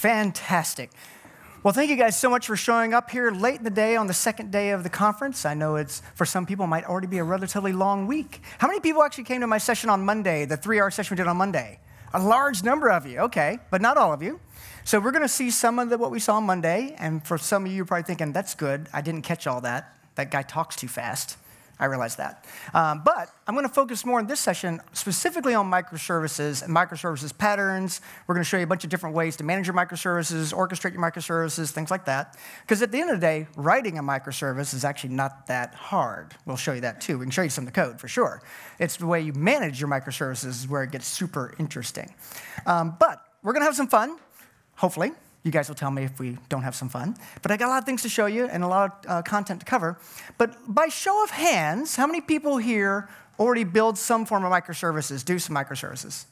Fantastic. Well, thank you guys so much for showing up here late in the day on the second day of the conference. I know it's, for some people, might already be a relatively long week. How many people actually came to my session on Monday, the three hour session we did on Monday? A large number of you, okay, but not all of you. So we're going to see some of the, what we saw on Monday, and for some of you, you're probably thinking, that's good. I didn't catch all that. That guy talks too fast. I realize that. Um, but I'm going to focus more in this session specifically on microservices and microservices patterns. We're going to show you a bunch of different ways to manage your microservices, orchestrate your microservices, things like that. Because at the end of the day, writing a microservice is actually not that hard. We'll show you that too. We can show you some of the code for sure. It's the way you manage your microservices is where it gets super interesting. Um, but we're going to have some fun, hopefully. You guys will tell me if we don't have some fun. But I got a lot of things to show you and a lot of uh, content to cover. But by show of hands, how many people here already build some form of microservices, do some microservices?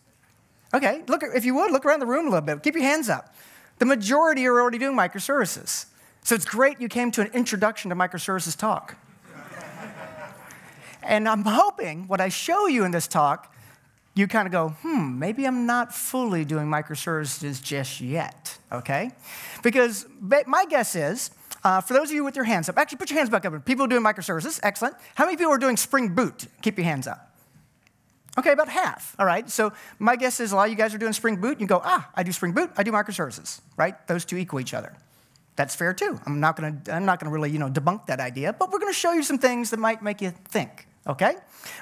Okay, look, if you would, look around the room a little bit. Keep your hands up. The majority are already doing microservices. So it's great you came to an introduction to microservices talk. and I'm hoping what I show you in this talk you kind of go, hmm, maybe I'm not fully doing microservices just yet, okay? Because my guess is, uh, for those of you with your hands up, actually put your hands back up. People doing microservices, excellent. How many people are doing Spring Boot? Keep your hands up. Okay, about half, all right? So my guess is a lot of you guys are doing Spring Boot. You go, ah, I do Spring Boot, I do microservices, right? Those two equal each other. That's fair too. I'm not gonna, I'm not gonna really, you know, debunk that idea, but we're gonna show you some things that might make you think, okay?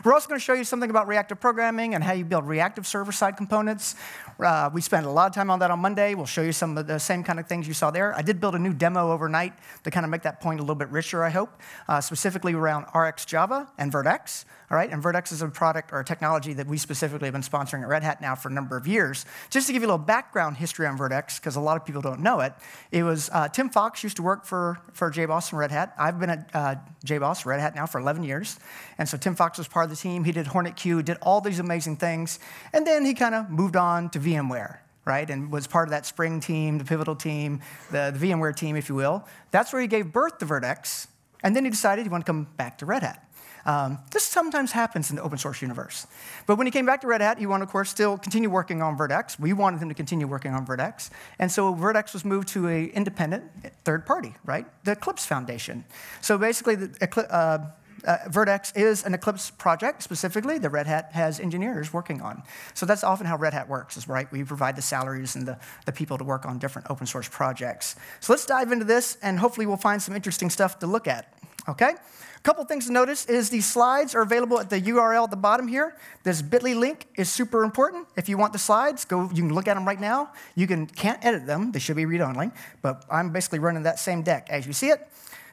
We're also going to show you something about reactive programming and how you build reactive server-side components. Uh, we spent a lot of time on that on Monday. We'll show you some of the same kind of things you saw there. I did build a new demo overnight to kind of make that point a little bit richer, I hope, uh, specifically around RxJava and Vert.x. All right, and Vert.x is a product or a technology that we specifically have been sponsoring at Red Hat now for a number of years. Just to give you a little background history on Vert.x, because a lot of people don't know it, it was uh, Tim Fox used to work for, for JBoss and Red Hat. I've been at uh, JBoss, Red Hat now for 11 years. And so Tim Fox was part of the team. He did HornetQ, did all these amazing things. And then he kind of moved on to VMware, right? And was part of that Spring team, the Pivotal team, the, the VMware team, if you will. That's where he gave birth to Vert.x. And then he decided he wanted to come back to Red Hat. Um, this sometimes happens in the open source universe. But when he came back to Red Hat, he wanted, of course, still continue working on Vert.x. We wanted him to continue working on Vert.x. And so Vert.x was moved to an independent third party, right? The Eclipse Foundation. So basically, the, uh, uh, is an Eclipse project specifically that Red Hat has engineers working on. So that's often how Red Hat works, is right? We provide the salaries and the, the people to work on different open source projects. So let's dive into this, and hopefully we'll find some interesting stuff to look at, okay? Couple things to notice is these slides are available at the URL at the bottom here. This bit.ly link is super important. If you want the slides, go, you can look at them right now. You can, can't edit them. They should be read-only, but I'm basically running that same deck as you see it.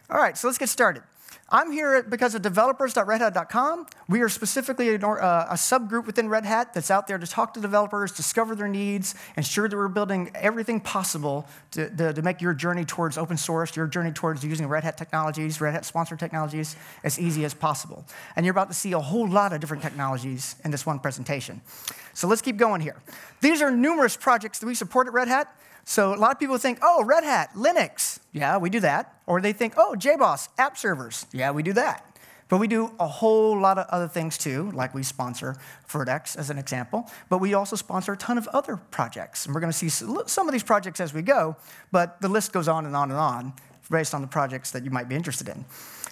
All right, so let's get started. I'm here because of developers.redhat.com. We are specifically a, uh, a, subgroup within Red Hat that's out there to talk to developers, discover their needs, ensure that we're building everything possible to, to, to make your journey towards open source, your journey towards using Red Hat technologies, Red Hat sponsored technologies, as easy as possible. And you're about to see a whole lot of different technologies in this one presentation. So let's keep going here. These are numerous projects that we support at Red Hat. So a lot of people think, oh, Red Hat, Linux. Yeah, we do that. Or they think, oh, JBoss, app servers. Yeah, we do that. But we do a whole lot of other things too, like we sponsor Vert.x as an example, but we also sponsor a ton of other projects. And we're going to see some of these projects as we go, but the list goes on and on and on based on the projects that you might be interested in.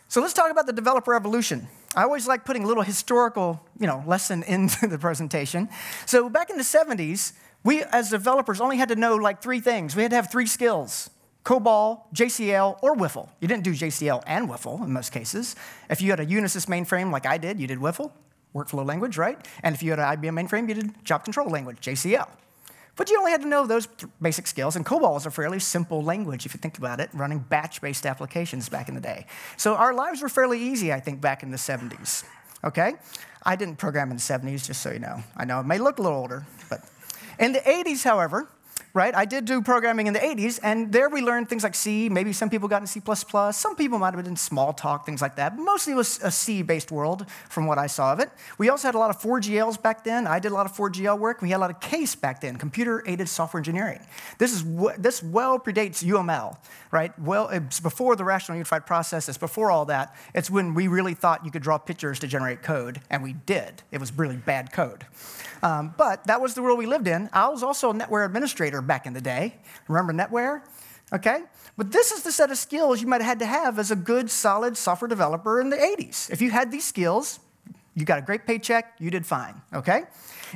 So let's talk about the developer evolution. I always like putting a little historical you know, lesson into the presentation. So back in the 70s, we, as developers, only had to know like three things. We had to have three skills COBOL, JCL, or WFL. You didn't do JCL and WFL in most cases. If you had a Unisys mainframe like I did, you did WFL, workflow language, right? And if you had an IBM mainframe, you did job control language, JCL. But you only had to know those basic skills, and COBOL is a fairly simple language if you think about it, running batch-based applications back in the day. So our lives were fairly easy, I think, back in the 70s, okay? I didn't program in the 70s, just so you know. I know it may look a little older, but in the 80s, however, right? I did do programming in the 80s, and there we learned things like C. Maybe some people got in C++. Some people might have been in Smalltalk, things like that. But mostly it was a C-based world from what I saw of it. We also had a lot of 4GLs back then. I did a lot of 4GL work. We had a lot of CASE back then, computer-aided software engineering. This, is this well predates UML, right? Well, it's before the rational unified process. It's before all that. It's when we really thought you could draw pictures to generate code, and we did. It was really bad code. Um, but that was the world we lived in. I was also a NetWare administrator NetWare back in the day. Remember NetWare? Okay? But this is the set of skills you might have had to have as a good, solid software developer in the 80s. If you had these skills, you got a great paycheck, you did fine, okay?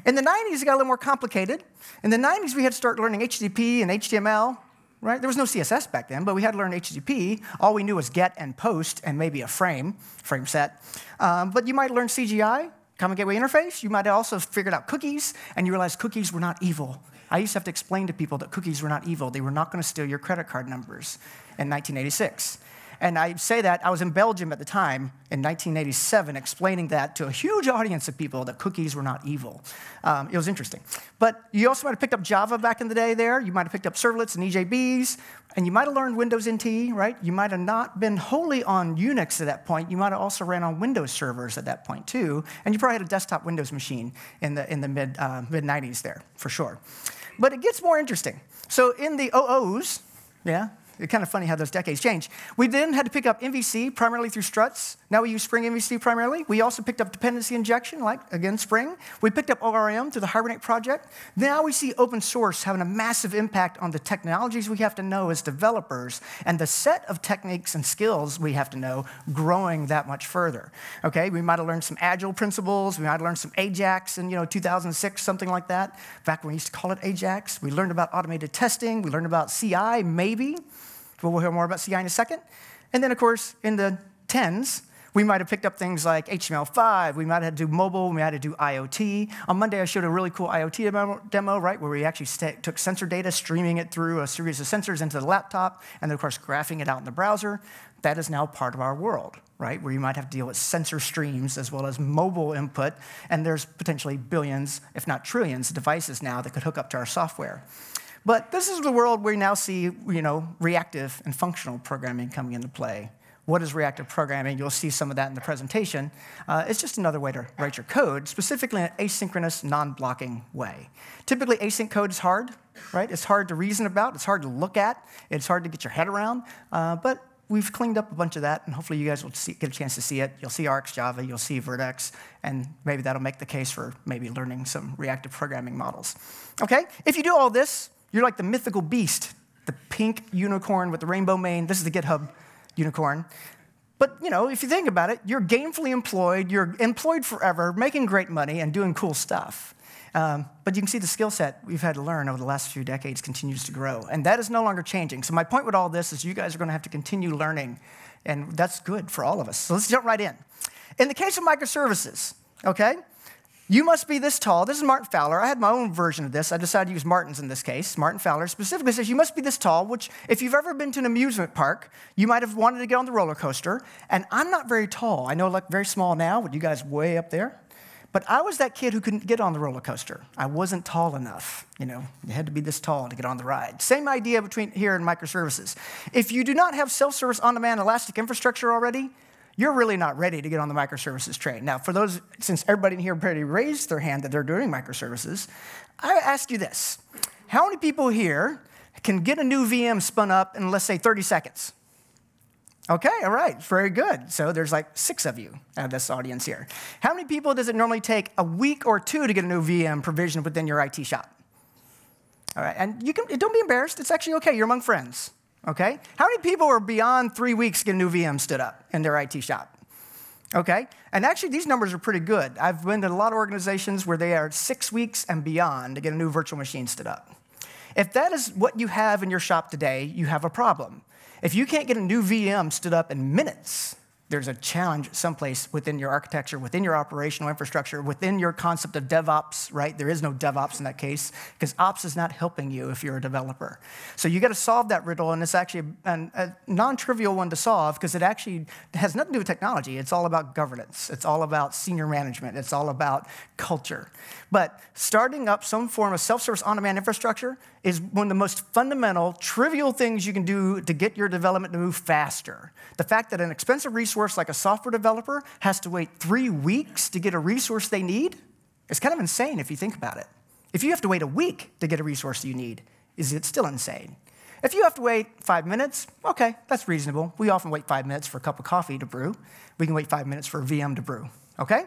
In the 90s, it got a little more complicated. In the 90s, we had to start learning HTTP and HTML, right? There was no CSS back then, but we had to learn HTTP. All we knew was get and post and maybe a frame, frame set. Um, but you might learn CGI, Common Gateway Interface. You might have also figured out cookies, and you realized cookies were not evil. I used to have to explain to people that cookies were not evil. They were not going to steal your credit card numbers in 1986. And I say that I was in Belgium at the time in 1987 explaining that to a huge audience of people that cookies were not evil. Um, it was interesting. But you also might have picked up Java back in the day there. You might have picked up servlets and EJBs. And you might have learned Windows NT, right? You might have not been wholly on Unix at that point. You might have also ran on Windows servers at that point too. And you probably had a desktop Windows machine in the, in the mid, uh, mid 90s there, for sure. But it gets more interesting. So in the OOs, yeah, it's kind of funny how those decades change. We then had to pick up MVC primarily through struts. Now we use Spring MVC primarily. We also picked up dependency injection, like again Spring. We picked up ORM through the Hibernate project. Now we see open source having a massive impact on the technologies we have to know as developers and the set of techniques and skills we have to know growing that much further. Okay, we might have learned some agile principles. We might have learned some Ajax in you know 2006, something like that. Back when we used to call it Ajax. We learned about automated testing. We learned about CI, maybe. We'll hear more about CI in a second. And then, of course, in the 10s, we might have picked up things like HTML5. We might have had to do mobile. We might have to do IoT. On Monday, I showed a really cool IoT demo, demo right, where we actually took sensor data, streaming it through a series of sensors into the laptop, and then, of course, graphing it out in the browser. That is now part of our world, right, where you might have to deal with sensor streams as well as mobile input, and there's potentially billions, if not trillions, of devices now that could hook up to our software. But this is the world where we now see, you know, reactive and functional programming coming into play. What is reactive programming? You'll see some of that in the presentation. Uh, it's just another way to write your code, specifically in an asynchronous, non-blocking way. Typically, async code is hard, right? It's hard to reason about. It's hard to look at. It's hard to get your head around. Uh, but we've cleaned up a bunch of that, and hopefully you guys will see, get a chance to see it. You'll see RxJava, you'll see Vert.x, and maybe that'll make the case for maybe learning some reactive programming models. Okay? If you do all this, you're like the mythical beast, the pink unicorn with the rainbow mane. This is the GitHub unicorn. But you know, if you think about it, you're gainfully employed, you're employed forever, making great money and doing cool stuff. Um, but you can see the skill set we've had to learn over the last few decades continues to grow. And that is no longer changing. So my point with all this is you guys are going to have to continue learning. And that's good for all of us. So let's jump right in. In the case of microservices, okay, you must be this tall. This is Martin Fowler. I had my own version of this. I decided to use Martin's in this case. Martin Fowler specifically says you must be this tall, which, if you've ever been to an amusement park, you might have wanted to get on the roller coaster. And I'm not very tall. I know I look very small now, but you guys way up there. But I was that kid who couldn't get on the roller coaster. I wasn't tall enough. You know, you had to be this tall to get on the ride. Same idea between here and microservices. If you do not have self-service on-demand elastic infrastructure already, you're really not ready to get on the microservices train. Now, for those, since everybody in here already raised their hand that they're doing microservices, I ask you this. How many people here can get a new VM spun up in, let's say, 30 seconds? Okay, all right, very good. So there's like six of you of this audience here. How many people does it normally take a week or two to get a new VM provisioned within your IT shop? All right, and you can, don't be embarrassed. It's actually okay. You're among friends okay? How many people are beyond three weeks to get a new VM stood up in their IT shop? Okay? And actually, these numbers are pretty good. I've been to a lot of organizations where they are six weeks and beyond to get a new virtual machine stood up. If that is what you have in your shop today, you have a problem. If you can't get a new VM stood up in minutes, there's a challenge someplace within your architecture, within your operational infrastructure, within your concept of DevOps, right? There is no DevOps in that case because ops is not helping you if you're a developer. So you got to solve that riddle, and it's actually a, a non-trivial one to solve because it actually has nothing to do with technology. It's all about governance. It's all about senior management. It's all about culture. But starting up some form of self-service on-demand infrastructure is one of the most fundamental, trivial things you can do to get your development to move faster. The fact that an expensive resource like a software developer has to wait three weeks to get a resource they need is kind of insane if you think about it. If you have to wait a week to get a resource you need, is it still insane? If you have to wait five minutes, okay, that's reasonable. We often wait five minutes for a cup of coffee to brew. We can wait five minutes for a VM to brew, okay?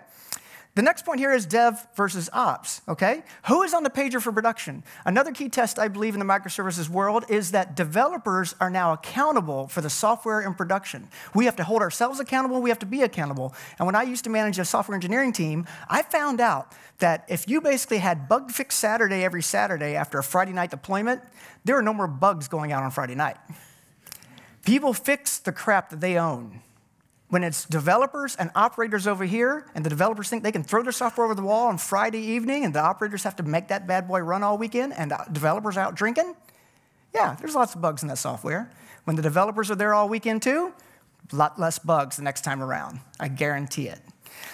The next point here is dev versus ops, okay? Who is on the pager for production? Another key test, I believe, in the microservices world is that developers are now accountable for the software in production. We have to hold ourselves accountable, we have to be accountable. And when I used to manage a software engineering team, I found out that if you basically had bug fix Saturday every Saturday after a Friday night deployment, there are no more bugs going out on Friday night. People fix the crap that they own when it's developers and operators over here, and the developers think they can throw their software over the wall on Friday evening, and the operators have to make that bad boy run all weekend, and the developers out drinking, yeah, there's lots of bugs in that software. When the developers are there all weekend too, a lot less bugs the next time around. I guarantee it.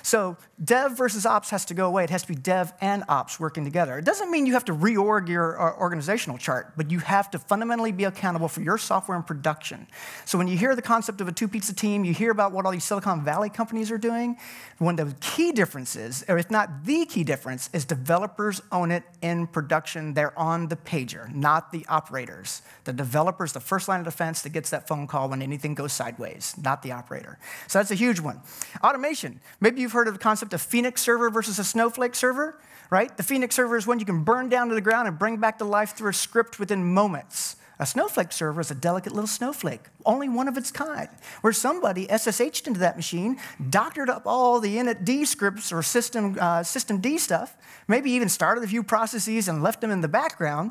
So dev versus ops has to go away. It has to be dev and ops working together. It doesn't mean you have to reorg your uh, organizational chart, but you have to fundamentally be accountable for your software in production. So when you hear the concept of a two pizza team, you hear about what all these Silicon Valley companies are doing. One of the key differences, or if not the key difference, is developers own it in production. They're on the pager, not the operators. The developer's the first line of defense that gets that phone call when anything goes sideways, not the operator. So that's a huge one. Automation. Maybe you've heard of the concept of Phoenix server versus a Snowflake server, right? The Phoenix server is one you can burn down to the ground and bring back to life through a script within moments. A snowflake server is a delicate little snowflake, only one of its kind, where somebody SSH'd into that machine, doctored up all the init scripts or system, uh, systemd stuff, maybe even started a few processes and left them in the background,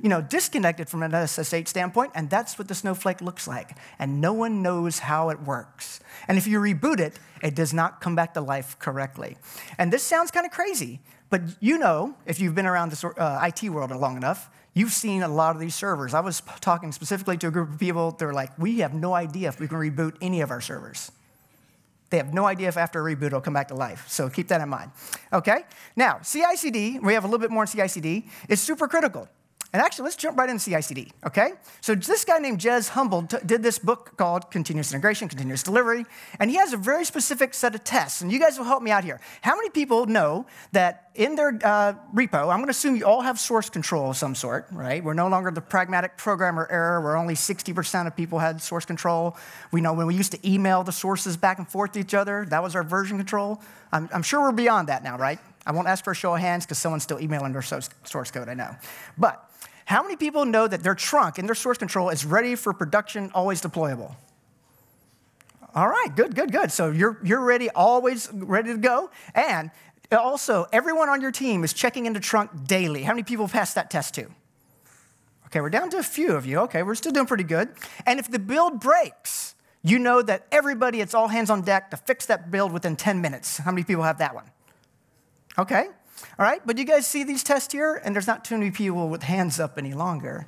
you know, disconnected from an SSH standpoint, and that's what the snowflake looks like. And no one knows how it works. And if you reboot it, it does not come back to life correctly. And this sounds kind of crazy, but you know, if you've been around the uh, IT world long enough, You've seen a lot of these servers. I was talking specifically to a group of people, they're like, we have no idea if we can reboot any of our servers. They have no idea if after a reboot it'll come back to life. So keep that in mind. Okay? Now, CI CD, we have a little bit more on CI CD, is super critical. And actually, let's jump right into CI/CD. Okay? So this guy named Jez Humble did this book called Continuous Integration, Continuous Delivery, and he has a very specific set of tests. And you guys will help me out here. How many people know that in their uh, repo, I'm going to assume you all have source control of some sort, right? We're no longer the pragmatic programmer era where only 60% of people had source control. We know when we used to email the sources back and forth to each other, that was our version control. I'm, I'm sure we're beyond that now, right? I won't ask for a show of hands because someone's still emailing their source code, I know. But how many people know that their trunk and their source control is ready for production, always deployable? All right, good, good, good. So you're, you're ready, always ready to go. And also, everyone on your team is checking into trunk daily. How many people passed that test too? Okay, we're down to a few of you. Okay, we're still doing pretty good. And if the build breaks, you know that everybody, it's all hands on deck to fix that build within 10 minutes. How many people have that one? Okay, all right, but you guys see these tests here, and there's not too many people with hands up any longer.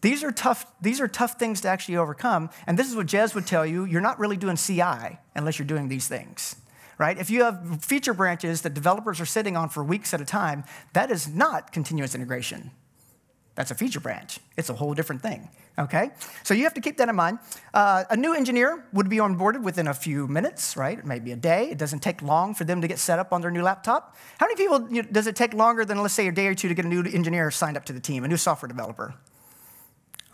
These are tough, these are tough things to actually overcome, and this is what Jez would tell you, you're not really doing CI unless you're doing these things. Right? If you have feature branches that developers are sitting on for weeks at a time, that is not continuous integration. That's a feature branch. It's a whole different thing. Okay? So you have to keep that in mind. Uh, a new engineer would be onboarded within a few minutes, right? Maybe a day. It doesn't take long for them to get set up on their new laptop. How many people you know, does it take longer than, let's say, a day or two to get a new engineer signed up to the team, a new software developer?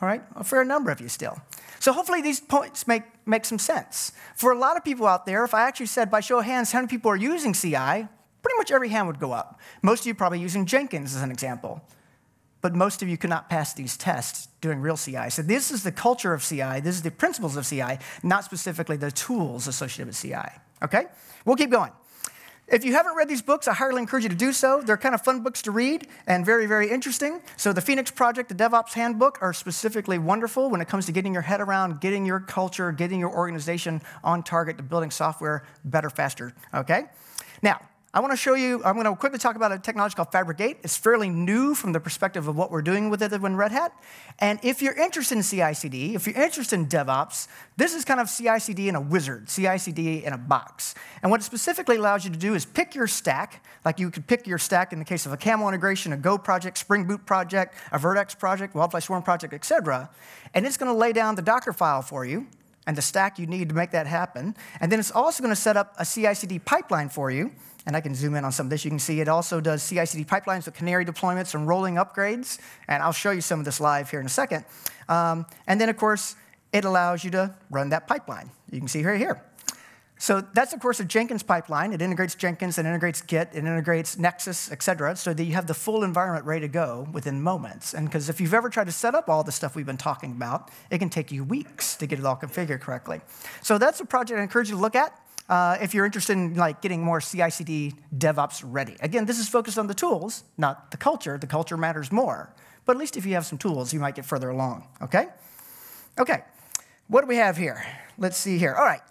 All right? A fair number of you still. So hopefully these points make, make some sense. For a lot of people out there, if I actually said by show of hands how many people are using CI, pretty much every hand would go up. Most of you probably using Jenkins as an example but most of you cannot pass these tests doing real CI. So this is the culture of CI, this is the principles of CI, not specifically the tools associated with CI. Okay? We'll keep going. If you haven't read these books, I highly encourage you to do so. They're kind of fun books to read and very, very interesting. So, the Phoenix Project, the DevOps Handbook are specifically wonderful when it comes to getting your head around, getting your culture, getting your organization on target to building software better, faster. Okay? Now, I want to show you, I'm going to quickly talk about a technology called fabric8. It's fairly new from the perspective of what we're doing with it in Red Hat. And if you're interested in CI CD, if you're interested in DevOps, this is kind of CI CD in a wizard, CI CD in a box. And what it specifically allows you to do is pick your stack, like you could pick your stack in the case of a camel integration, a Go project, Spring Boot project, a Vert.x project, Wildfly Swarm project, et cetera. And it's going to lay down the Docker file for you and the stack you need to make that happen. And then it's also going to set up a CI CD pipeline for you and I can zoom in on some of this. You can see it also does CI/CD pipelines with Canary deployments and rolling upgrades, and I'll show you some of this live here in a second. Um, and then, of course, it allows you to run that pipeline. You can see right here. So that's, of course, a Jenkins pipeline. It integrates Jenkins, it integrates Git, it integrates Nexus, et cetera, so that you have the full environment ready to go within moments. And because if you've ever tried to set up all the stuff we've been talking about, it can take you weeks to get it all configured correctly. So that's a project I encourage you to look at. Uh, if you're interested in like getting more CI/CD DevOps ready. Again, this is focused on the tools, not the culture. The culture matters more. But at least if you have some tools, you might get further along. Okay. Okay. What do we have here? Let's see here. All right.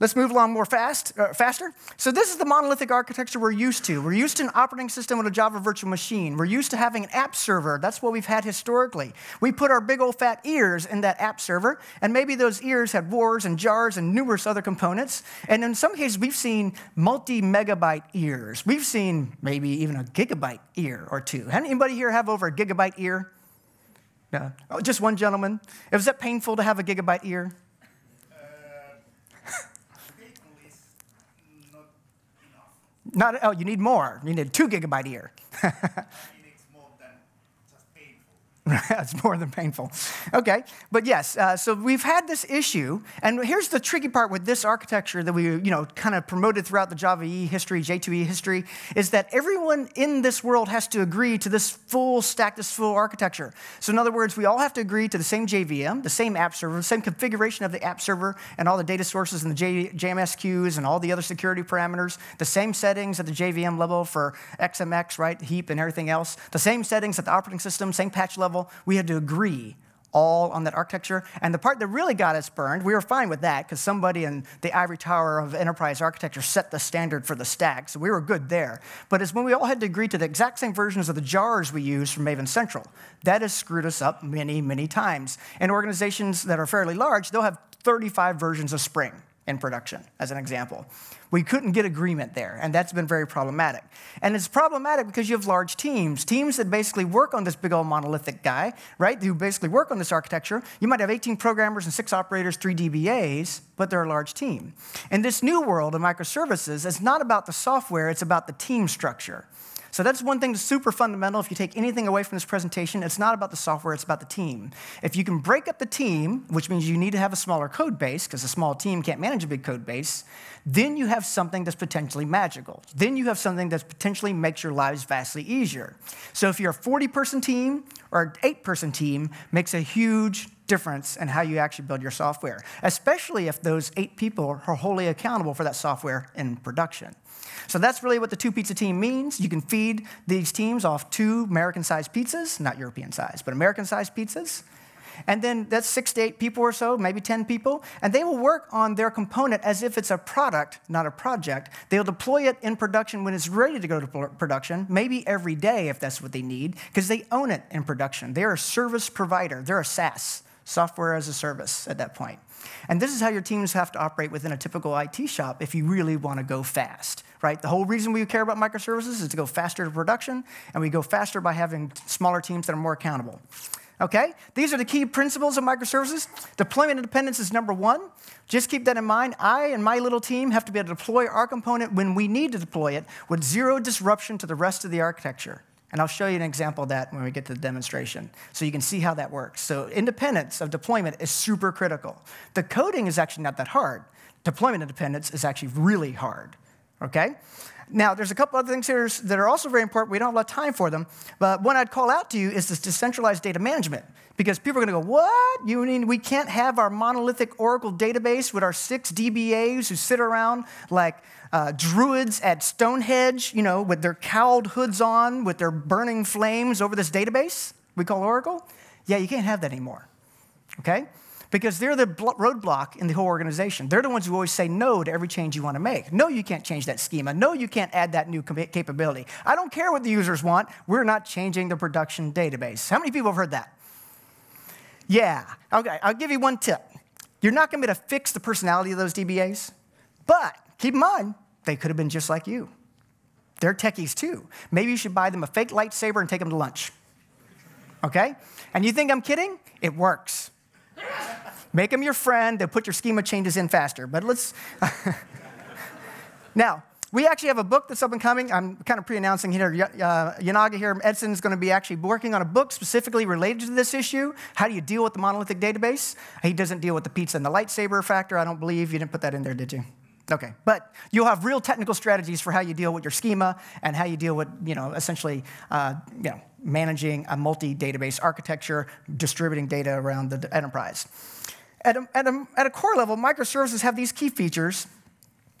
Let's move along more fast, uh, faster. So this is the monolithic architecture we're used to. We're used to an operating system with a Java virtual machine. We're used to having an app server. That's what we've had historically. We put our big old fat ears in that app server, and maybe those ears had wars and jars and numerous other components. And in some cases, we've seen multi-megabyte ears. We've seen maybe even a gigabyte ear or two. Anybody here have over a gigabyte ear? No. Oh, just one gentleman. Was that painful to have a gigabyte ear? Not, oh, you need more. You need two gigabyte ear. That's more than painful. Okay, but yes, uh, so we've had this issue, and here's the tricky part with this architecture that we, you know, kind of promoted throughout the Java E history, J2EE history, is that everyone in this world has to agree to this full stack, this full architecture. So in other words, we all have to agree to the same JVM, the same app server, the same configuration of the app server, and all the data sources and the J, JMS queues and all the other security parameters, the same settings at the JVM level for XMX, right, heap and everything else, the same settings at the operating system, same patch level level, we had to agree all on that architecture. And the part that really got us burned, we were fine with that because somebody in the ivory tower of enterprise architecture set the standard for the stack, so we were good there. But it's when we all had to agree to the exact same versions of the jars we use from Maven Central. That has screwed us up many, many times. In organizations that are fairly large, they'll have 35 versions of Spring in production, as an example. We couldn't get agreement there, and that's been very problematic. And it's problematic because you have large teams, teams that basically work on this big old monolithic guy, right, who basically work on this architecture. You might have 18 programmers and six operators, three DBAs, but they're a large team. In this new world of microservices, it's not about the software, it's about the team structure. So that's one thing that's super fundamental. If you take anything away from this presentation, it's not about the software, it's about the team. If you can break up the team, which means you need to have a smaller code base, because a small team can't manage a big code base, then you have something that's potentially magical. Then you have something that potentially makes your lives vastly easier. So if you're a 40-person team or an eight-person team, makes a huge difference in how you actually build your software, especially if those eight people are wholly accountable for that software in production. So that's really what the two pizza team means. You can feed these teams off two American sized pizzas, not European sized, but American sized pizzas. And then that's six to eight people or so, maybe 10 people. And they will work on their component as if it's a product, not a project. They'll deploy it in production when it's ready to go to production, maybe every day if that's what they need, because they own it in production. They're a service provider, they're a SaaS, software as a service at that point. And this is how your teams have to operate within a typical IT shop if you really want to go fast, right? The whole reason we care about microservices is to go faster to production, and we go faster by having smaller teams that are more accountable. Okay? These are the key principles of microservices. Deployment independence is number one. Just keep that in mind. I and my little team have to be able to deploy our component when we need to deploy it with zero disruption to the rest of the architecture. And I'll show you an example of that when we get to the demonstration so you can see how that works. So independence of deployment is super critical. The coding is actually not that hard. Deployment independence is actually really hard, okay? Now, there's a couple other things here that are also very important. We don't have a lot of time for them. But one I'd call out to you is this decentralized data management. Because people are going to go, what? You mean we can't have our monolithic Oracle database with our six DBAs who sit around like uh, druids at Stonehenge, you know, with their cowled hoods on, with their burning flames over this database we call Oracle. Yeah, you can't have that anymore, okay? Because they're the roadblock in the whole organization. They're the ones who always say no to every change you want to make. No, you can't change that schema. No, you can't add that new capability. I don't care what the users want. We're not changing the production database. How many people have heard that? Yeah. Okay, I'll give you one tip. You're not going to be able to fix the personality of those DBAs, but Keep in mind, they could have been just like you. They're techies too. Maybe you should buy them a fake lightsaber and take them to lunch. Okay? And you think I'm kidding? It works. Make them your friend, they'll put your schema changes in faster. But let's. now, we actually have a book that's up and coming. I'm kind of pre announcing here. Uh, Yanaga here, Edson, is going to be actually working on a book specifically related to this issue. How do you deal with the monolithic database? He doesn't deal with the pizza and the lightsaber factor, I don't believe. You didn't put that in there, did you? Okay, but you'll have real technical strategies for how you deal with your schema and how you deal with, you know, essentially, uh, you know, managing a multi-database architecture, distributing data around the enterprise. At a, at, a, at a core level, microservices have these key features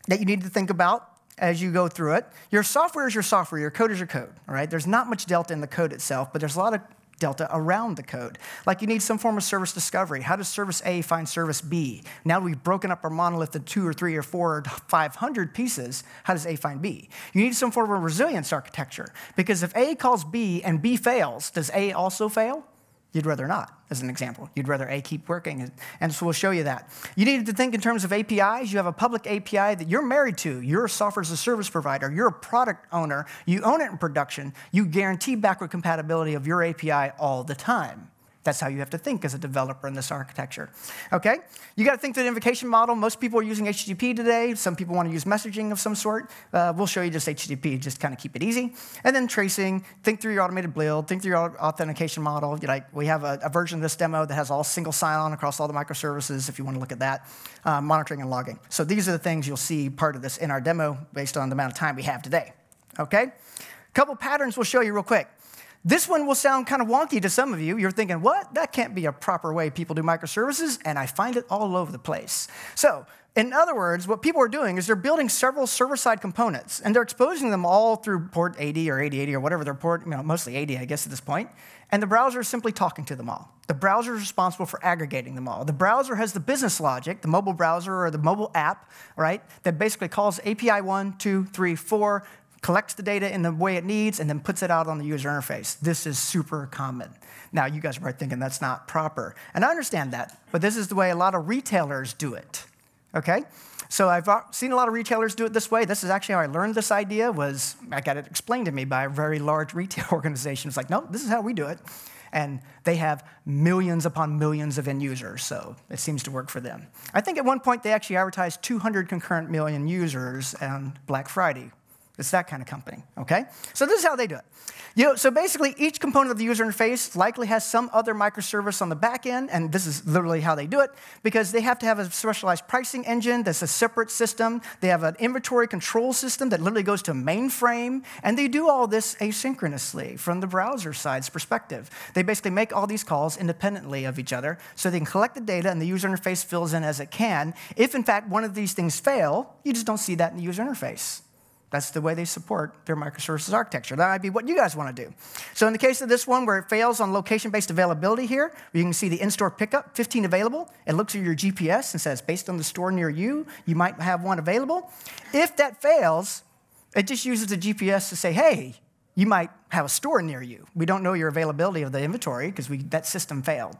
that you need to think about as you go through it. Your software is your software, your code is your code, all right? There's not much delta in the code itself, but there's a lot of delta around the code. Like you need some form of service discovery. How does service A find service B? Now we've broken up our monolith into two or three or four or 500 pieces, how does A find B? You need some form of a resilience architecture because if A calls B and B fails, does A also fail? You'd rather not, as an example. You'd rather A keep working. And so we'll show you that. You need to think in terms of APIs. You have a public API that you're married to. You're a software as a service provider. You're a product owner. You own it in production. You guarantee backward compatibility of your API all the time. That's how you have to think as a developer in this architecture. Okay? You got to think the invocation model. Most people are using HTTP today. Some people want to use messaging of some sort. Uh, we'll show you just HTTP, just kind of keep it easy. And then tracing, think through your automated build, think through your authentication model. Like we have a, a version of this demo that has all single sign-on across all the microservices if you want to look at that, uh, monitoring and logging. So these are the things you'll see part of this in our demo based on the amount of time we have today. Okay? A couple patterns we'll show you real quick. This one will sound kind of wonky to some of you. You're thinking, what? That can't be a proper way people do microservices, and I find it all over the place. So, in other words, what people are doing is they're building several server-side components, and they're exposing them all through port 80 or 8080 or whatever their port, you know, mostly 80, I guess, at this point. And the browser is simply talking to them all. The browser is responsible for aggregating them all. The browser has the business logic, the mobile browser or the mobile app, right, that basically calls API 1, 2, 3, 4, collects the data in the way it needs, and then puts it out on the user interface. This is super common. Now, you guys are probably thinking that's not proper. And I understand that, but this is the way a lot of retailers do it, okay? So I've uh, seen a lot of retailers do it this way. This is actually how I learned this idea was I got it explained to me by a very large retail organization. It's like, no, this is how we do it. And they have millions upon millions of end users, so it seems to work for them. I think at one point they actually advertised 200 concurrent million users on Black Friday, it's that kind of company, okay? So this is how they do it. You know, so basically, each component of the user interface likely has some other microservice on the back end, and this is literally how they do it, because they have to have a specialized pricing engine that's a separate system. They have an inventory control system that literally goes to a mainframe, and they do all this asynchronously from the browser side's perspective. They basically make all these calls independently of each other, so they can collect the data, and the user interface fills in as it can. If, in fact, one of these things fail, you just don't see that in the user interface. That's the way they support their microservices architecture. That might be what you guys want to do. So in the case of this one where it fails on location-based availability here, you can see the in-store pickup, 15 available. It looks at your GPS and says, based on the store near you, you might have one available. If that fails, it just uses the GPS to say, hey, you might have a store near you. We don't know your availability of the inventory because that system failed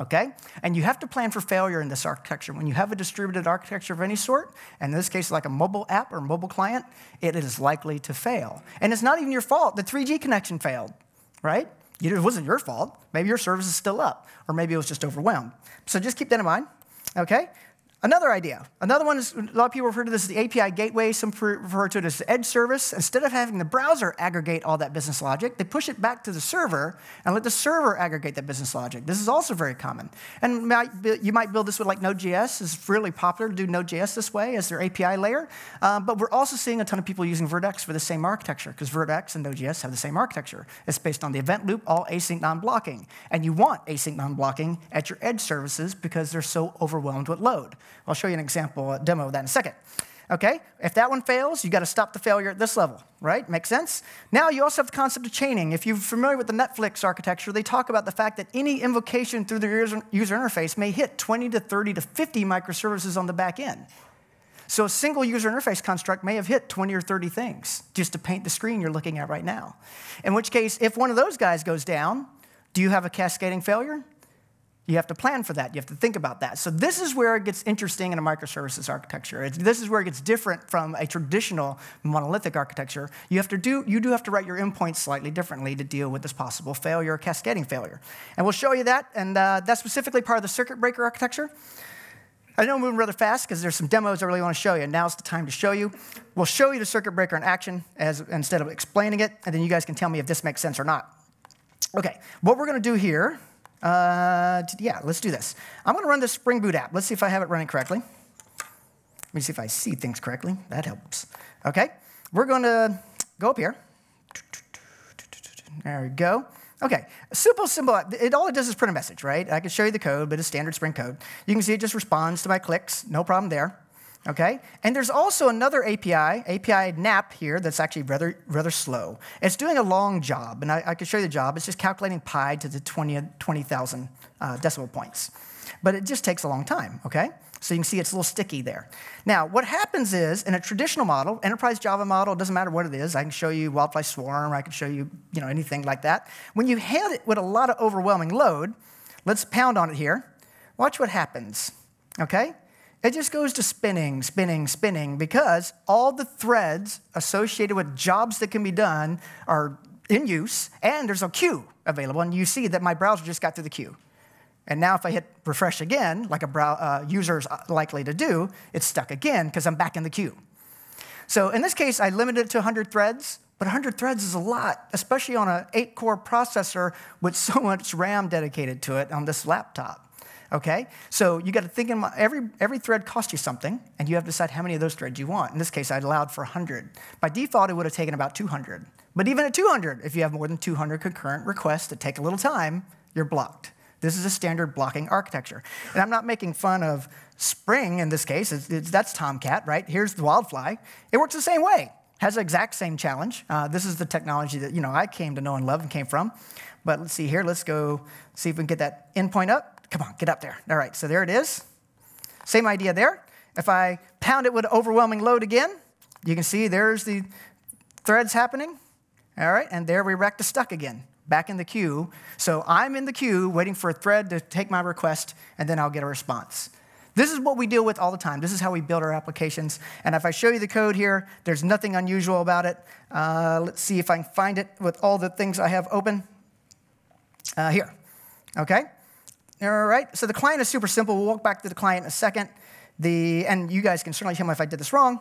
okay? And you have to plan for failure in this architecture. When you have a distributed architecture of any sort, and in this case, like a mobile app or mobile client, it is likely to fail. And it's not even your fault. The 3G connection failed, right? It wasn't your fault. Maybe your service is still up, or maybe it was just overwhelmed. So just keep that in mind, okay? Another idea. Another one is a lot of people refer to this as the API gateway. Some refer to it as the edge service. Instead of having the browser aggregate all that business logic, they push it back to the server and let the server aggregate that business logic. This is also very common. And you might build this with like Node.js. It's really popular to do Node.js this way as their API layer. Um, but we're also seeing a ton of people using Vert.x for the same architecture because Vert.x and Node.js have the same architecture. It's based on the event loop, all async non-blocking. And you want async non-blocking at your edge services because they're so overwhelmed with load. I'll show you an example, a demo of that in a second. Okay, if that one fails, you got to stop the failure at this level, right? Makes sense? Now you also have the concept of chaining. If you're familiar with the Netflix architecture, they talk about the fact that any invocation through the user interface may hit 20 to 30 to 50 microservices on the back end. So a single user interface construct may have hit 20 or 30 things just to paint the screen you're looking at right now. In which case, if one of those guys goes down, do you have a cascading failure? You have to plan for that. You have to think about that. So this is where it gets interesting in a microservices architecture. It's, this is where it gets different from a traditional monolithic architecture. You have to do you do have to write your endpoints slightly differently to deal with this possible failure, cascading failure. And we'll show you that. And uh, that's specifically part of the circuit breaker architecture. I know I'm moving rather fast because there's some demos I really want to show you. And now's the time to show you. We'll show you the circuit breaker in action as, instead of explaining it, and then you guys can tell me if this makes sense or not. Okay, what we're going to do here uh, yeah, let's do this. I'm going to run the Spring Boot app. Let's see if I have it running correctly. Let me see if I see things correctly. That helps. Okay, we're going to go up here. There we go. Okay, simple, simple. It all it does is print a message, right? I can show you the code, but it's standard Spring code. You can see it just responds to my clicks, no problem there. Okay, and there's also another API, API NAP here, that's actually rather rather slow. It's doing a long job, and I, I can show you the job. It's just calculating pi to the 20,000 20, uh, decimal points, but it just takes a long time. Okay. So you can see it's a little sticky there. Now, what happens is in a traditional model, enterprise Java model, doesn't matter what it is. I can show you Wildfly Swarm, or I can show you, you know, anything like that. When you hit it with a lot of overwhelming load, let's pound on it here. Watch what happens, okay? It just goes to spinning, spinning, spinning because all the threads associated with jobs that can be done are in use, and there's a queue available, and you see that my browser just got through the queue. And now if I hit refresh again, like a brow, uh, user is likely to do, it's stuck again because I'm back in the queue. So in this case, I limited it to 100 threads, but 100 threads is a lot, especially on an eight core processor with so much RAM dedicated to it on this laptop. Okay? So you got to think in my, every, every thread costs you something, and you have to decide how many of those threads you want. In this case, I'd allowed for 100. By default, it would have taken about 200. But even at 200, if you have more than 200 concurrent requests that take a little time, you're blocked. This is a standard blocking architecture. And I'm not making fun of Spring in this case. It's, it's, that's Tomcat, right? Here's the Wildfly. It works the same way. Has the exact same challenge. Uh, this is the technology that you know I came to know and love and came from. But let's see here. Let's go see if we can get that endpoint up. Come on, get up there. All right, so there it is. Same idea there. If I pound it with overwhelming load again, you can see there's the threads happening. All right, and there we wrecked the stuck again back in the queue. So I'm in the queue waiting for a thread to take my request, and then I'll get a response. This is what we deal with all the time. This is how we build our applications. And if I show you the code here, there's nothing unusual about it. Uh, let's see if I can find it with all the things I have open. Uh, here, okay? All right, so the client is super simple. We'll walk back to the client in a second. The, and you guys can certainly tell me if I did this wrong,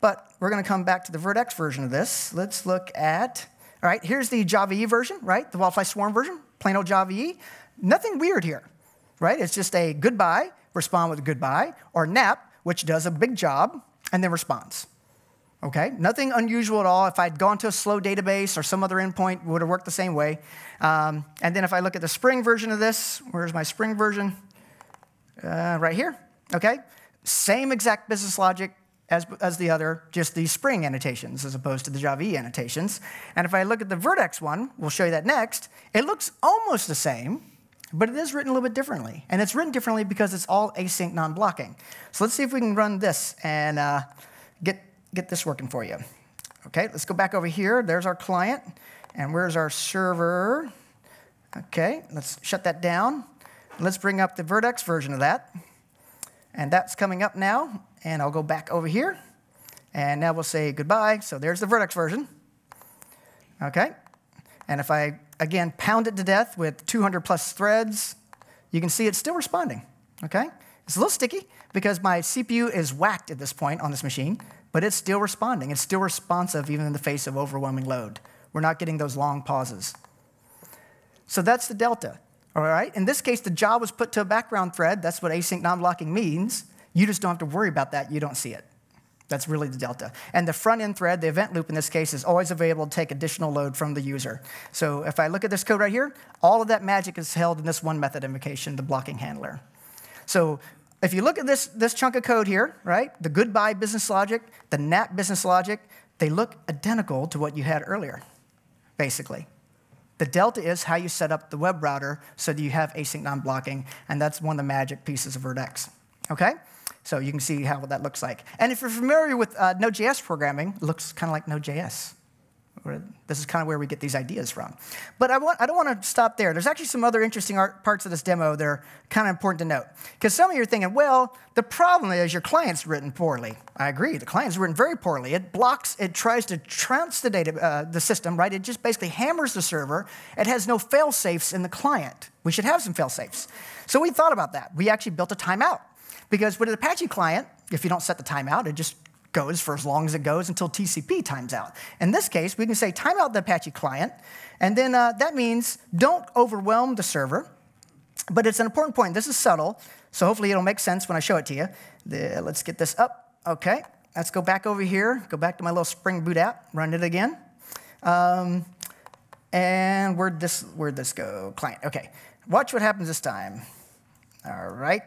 but we're gonna come back to the Vert.x version of this. Let's look at all right, here's the Java E version, right? The Wildfly Swarm version, plain old Java E. Nothing weird here, right? It's just a goodbye, respond with a goodbye, or nap, which does a big job and then responds. Okay, nothing unusual at all. If I'd gone to a slow database or some other endpoint, would have worked the same way. Um, and then if I look at the Spring version of this, where's my Spring version? Uh, right here. Okay, same exact business logic, as, as the other, just the Spring annotations as opposed to the Java E annotations. And if I look at the Vert.x one, we'll show you that next, it looks almost the same, but it is written a little bit differently. And it's written differently because it's all async non-blocking. So let's see if we can run this and uh, get, this working for you. Okay, let's go back over here. There's our client. And where's our server? Okay, let's shut that down. Let's bring up the Vert.x version of that. And that's coming up now. And I'll go back over here. And now we'll say goodbye. So there's the Vert.x version. Okay. And if I, again, pound it to death with 200 plus threads, you can see it's still responding. Okay. It's a little sticky because my CPU is whacked at this point on this machine, but it's still responding. It's still responsive even in the face of overwhelming load. We're not getting those long pauses. So that's the delta. All right. In this case, the job was put to a background thread. That's what async non-blocking means. You just don't have to worry about that. You don't see it. That's really the delta. And the front end thread, the event loop in this case, is always available to take additional load from the user. So if I look at this code right here, all of that magic is held in this one method invocation, the blocking handler. So if you look at this, this chunk of code here, right, the goodbye business logic, the nap business logic, they look identical to what you had earlier, basically. The delta is how you set up the web router so that you have async non-blocking, and that's one of the magic pieces of Vert.x. Okay? So you can see how that looks like. And if you're familiar with uh, Node.js programming, it looks kind of like Node.js. This is kind of where we get these ideas from. But I, want, I don't want to stop there. There's actually some other interesting parts of this demo that are kind of important to note. Because some of you are thinking, well, the problem is your client's written poorly. I agree. The client's written very poorly. It blocks, it tries to trounce the, data, uh, the system, right? It just basically hammers the server. It has no fail safes in the client. We should have some fail safes. So we thought about that. We actually built a timeout. Because with an Apache client, if you don't set the timeout, it just goes for as long as it goes until TCP times out. In this case, we can say timeout the Apache client, and then uh, that means don't overwhelm the server. But it's an important point. This is subtle, so hopefully it'll make sense when I show it to you. The, let's get this up. Okay, let's go back over here. Go back to my little Spring Boot app. Run it again. Um, and where'd this, where'd this go? Client. Okay, watch what happens this time. All right.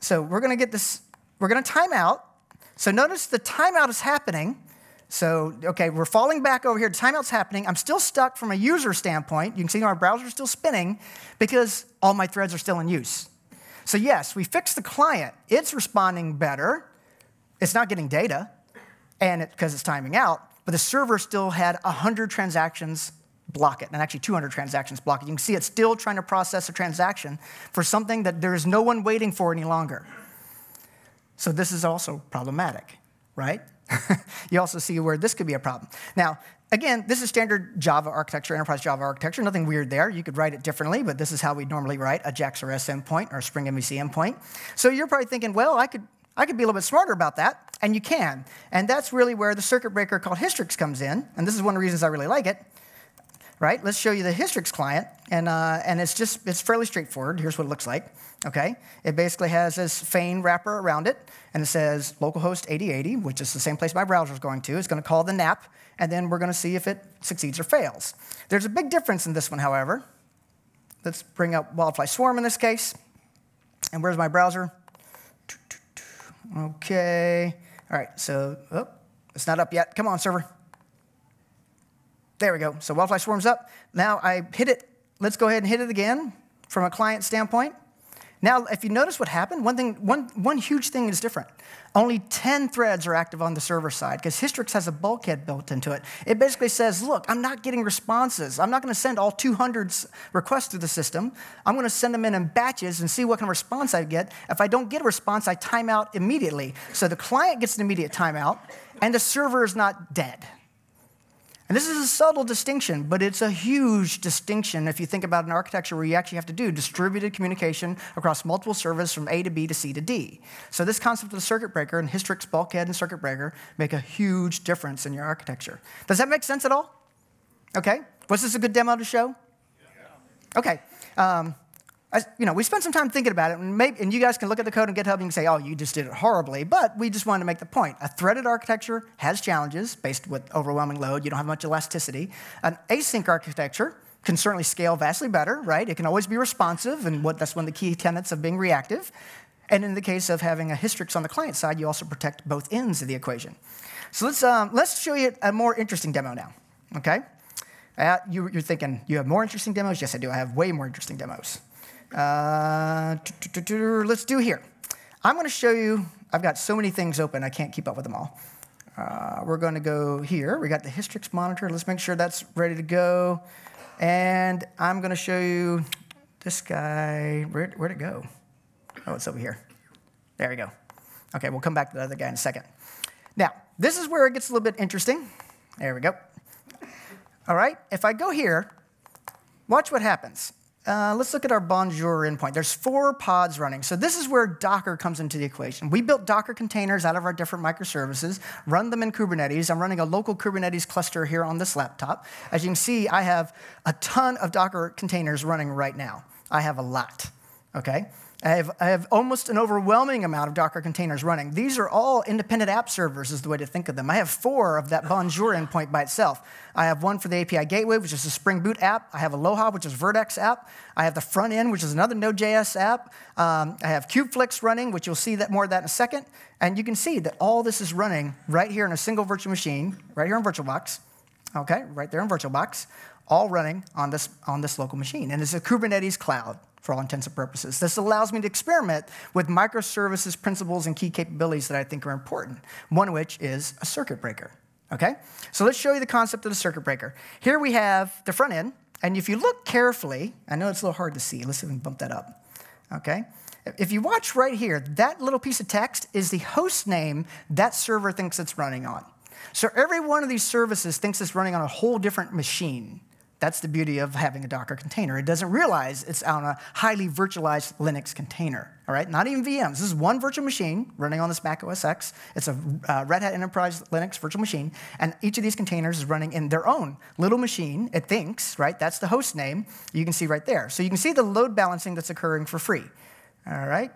So we're going to get this, we're going to time out. So notice the timeout is happening. So, okay, we're falling back over here. Timeout's happening. I'm still stuck from a user standpoint. You can see our browser's still spinning because all my threads are still in use. So, yes, we fixed the client. It's responding better. It's not getting data, and because it, it's timing out, but the server still had 100 transactions block it, and actually 200 transactions block it. You can see it's still trying to process a transaction for something that there is no one waiting for any longer. So, this is also problematic, right? you also see where this could be a problem. Now, again, this is standard Java architecture, enterprise Java architecture, nothing weird there. You could write it differently, but this is how we normally write a JAX-RS endpoint or Spring MVC endpoint. So you're probably thinking, well, I could, I could be a little bit smarter about that, and you can. And that's really where the circuit breaker called Hystrix comes in, and this is one of the reasons I really like it. Right? Let's show you the Hystrix client, and, uh, and it's just, it's fairly straightforward. Here's what it looks like okay? It basically has this Feign wrapper around it, and it says localhost 8080, which is the same place my browser is going to. It's going to call the NAP, and then we're going to see if it succeeds or fails. There's a big difference in this one, however. Let's bring up Wildfly Swarm in this case. And where's my browser? Okay. All right, so oh, it's not up yet. Come on, server. There we go. So Wildfly Swarm's up. Now I hit it. Let's go ahead and hit it again from a client standpoint. Now, if you notice what happened, one, thing, one, one huge thing is different. Only 10 threads are active on the server side because Hystrix has a bulkhead built into it. It basically says, look, I'm not getting responses. I'm not going to send all 200 requests through the system. I'm going to send them in in batches and see what kind of response I get. If I don't get a response, I time out immediately. So the client gets an immediate timeout, and the server is not dead. And this is a subtle distinction, but it's a huge distinction if you think about an architecture where you actually have to do distributed communication across multiple servers from A to B to C to D. So this concept of the circuit breaker and Hystrix bulkhead and circuit breaker make a huge difference in your architecture. Does that make sense at all? Okay. Was this a good demo to show? Okay. Um, You know, we spent some time thinking about it, and, maybe, and you guys can look at the code in GitHub and you can say, oh, you just did it horribly. But we just wanted to make the point. A threaded architecture has challenges based with overwhelming load. You don't have much elasticity. An async architecture can certainly scale vastly better, right? It can always be responsive, and what, that's one of the key tenets of being reactive. And in the case of having a Hystrix on the client side, you also protect both ends of the equation. So let's, um, let's show you a more interesting demo now, okay? Uh, you, you're thinking, you have more interesting demos? Yes, I do. I have way more interesting demos. Uh, let's do here. I'm going to show you, I've got so many things open, I can't keep up with them all. Uh, we're going to go here. We got the Hystrix monitor. Let's make sure that's ready to go. And I'm going to show you this guy. Where, where'd it go? Oh, it's over here. There we go. Okay, we'll come back to the other guy in a second. Now, this is where it gets a little bit interesting. There we go. All right, if I go here, watch what happens. Uh, let's look at our Bonjour endpoint. There's four pods running. So this is where Docker comes into the equation. We built Docker containers out of our different microservices, run them in Kubernetes. I'm running a local Kubernetes cluster here on this laptop. As you can see, I have a ton of Docker containers running right now. I have a lot, okay? I have, I have, almost an overwhelming amount of Docker containers running. These are all independent app servers, is the way to think of them. I have four of that Bonjour endpoint by itself. I have one for the API Gateway, which is a Spring Boot app. I have Aloha, which is Vert.x app. I have the front end, which is another Node.js app. Um, I have Kubeflix running, which you'll see that more of that in a second. And you can see that all this is running right here in a single virtual machine, right here in VirtualBox. Okay, right there in VirtualBox, all running on this, on this local machine. And it's a Kubernetes cloud for all intents and purposes. This allows me to experiment with microservices principles and key capabilities that I think are important, one of which is a circuit breaker. Okay? So let's show you the concept of the circuit breaker. Here we have the front end, and if you look carefully, I know it's a little hard to see. Let's can bump that up. Okay? If you watch right here, that little piece of text is the host name that server thinks it's running on. So every one of these services thinks it's running on a whole different machine. That's the beauty of having a Docker container. It doesn't realize it's on a highly virtualized Linux container, all right? Not even VMs. This is one virtual machine running on this Mac OS X. It's a uh, Red Hat Enterprise Linux virtual machine, and each of these containers is running in their own little machine. It thinks, right? That's the host name. You can see right there. So you can see the load balancing that's occurring for free, all right?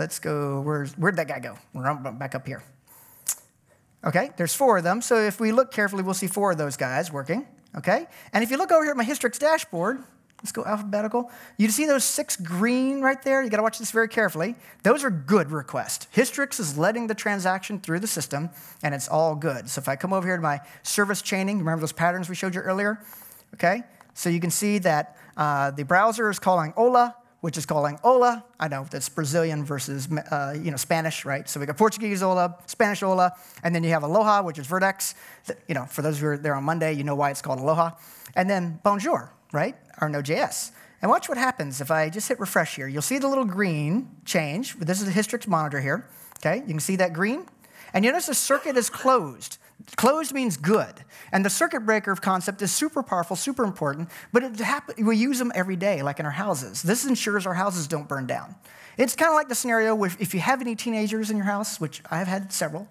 let's go, where's, where'd that guy go? We're back up here. Okay, there's four of them. So if we look carefully, we'll see four of those guys working. Okay, and if you look over here at my Hystrix dashboard, let's go alphabetical. You see those six green right there? You got to watch this very carefully. Those are good requests. Hystrix is letting the transaction through the system, and it's all good. So if I come over here to my service chaining, remember those patterns we showed you earlier? Okay, so you can see that uh, the browser is calling Ola, which is calling Ola. I know that's Brazilian versus uh, you know Spanish, right? So we got Portuguese Ola, Spanish Ola, and then you have Aloha, which is Vert.x. You know, for those who are there on Monday, you know why it's called Aloha. And then Bonjour, right? Our Node.js. And watch what happens if I just hit refresh here. You'll see the little green change. This is the Hystrix monitor here. Okay, you can see that green. And you notice the circuit is closed. Closed means good. And the circuit breaker of concept is super powerful, super important, but it we use them every day, like in our houses. This ensures our houses don't burn down. It's kind of like the scenario where if you have any teenagers in your house, which I've had several,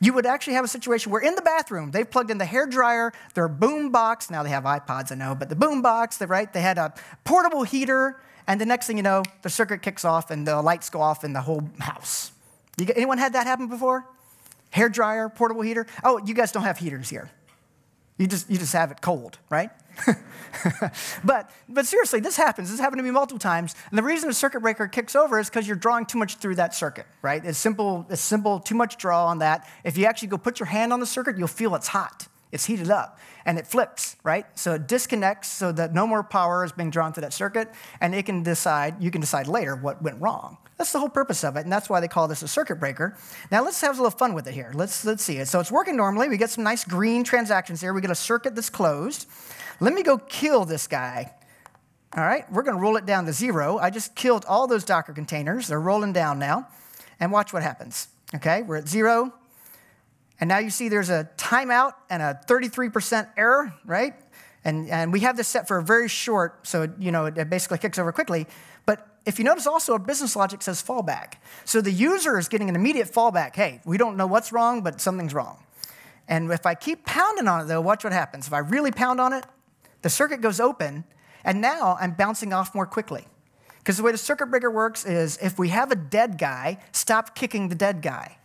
you would actually have a situation where in the bathroom, they've plugged in the hair dryer, their boom box, now they have iPods, I know, but the boom box, right? They had a portable heater, and the next thing you know, the circuit kicks off and the lights go off in the whole house. You, anyone had that happen before? Hair dryer, portable heater. Oh, you guys don't have heaters here. You just, you just have it cold, right? but, but seriously, this happens. This happened to me multiple times. And the reason a circuit breaker kicks over is because you're drawing too much through that circuit, right? It's simple, it's simple, too much draw on that. If you actually go put your hand on the circuit, you'll feel it's hot. It's heated up and it flips, right? So it disconnects so that no more power is being drawn to that circuit and it can decide, you can decide later what went wrong. That's the whole purpose of it, and that's why they call this a circuit breaker. Now let's have a little fun with it here. Let's, let's see it. So it's working normally. We get some nice green transactions here. We get a circuit that's closed. Let me go kill this guy. All right, we're going to roll it down to zero. I just killed all those Docker containers. They're rolling down now. And watch what happens. Okay, we're at zero. And now you see there's a timeout and a 33% error, right? And, and we have this set for a very short, so you know it basically kicks over quickly. If you notice also, our business logic says fallback. So the user is getting an immediate fallback. Hey, we don't know what's wrong, but something's wrong. And if I keep pounding on it, though, watch what happens. If I really pound on it, the circuit goes open, and now I'm bouncing off more quickly. Because the way the circuit breaker works is if we have a dead guy, stop kicking the dead guy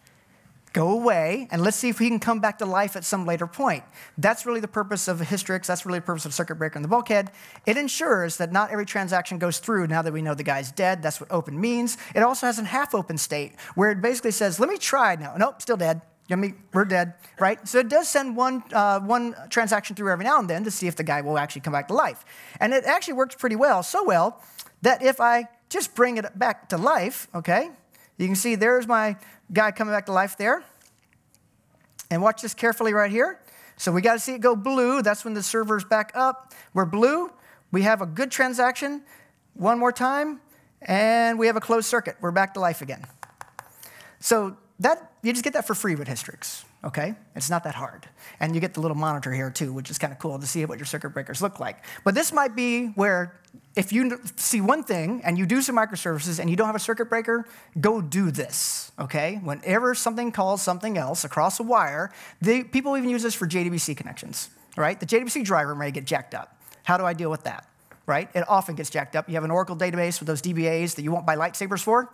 go away, and let's see if he can come back to life at some later point. That's really the purpose of Hystrix. That's really the purpose of circuit breaker and the bulkhead. It ensures that not every transaction goes through now that we know the guy's dead. That's what open means. It also has a half open state where it basically says, let me try now. Nope, still dead. We're dead, right? So it does send one, uh, one transaction through every now and then to see if the guy will actually come back to life. And it actually works pretty well, so well that if I just bring it back to life, okay, you can see there's my guy coming back to life there. And watch this carefully right here. So we got to see it go blue. That's when the server's back up. We're blue. We have a good transaction. One more time. And we have a closed circuit. We're back to life again. So that you just get that for free with Hystrix okay? It's not that hard. And you get the little monitor here too, which is kind of cool to see what your circuit breakers look like. But this might be where if you see one thing and you do some microservices and you don't have a circuit breaker, go do this, okay? Whenever something calls something else across a wire, people even use this for JDBC connections, right? The JDBC driver may get jacked up. How do I deal with that, right? It often gets jacked up. You have an Oracle database with those DBAs that you won't buy lightsabers for,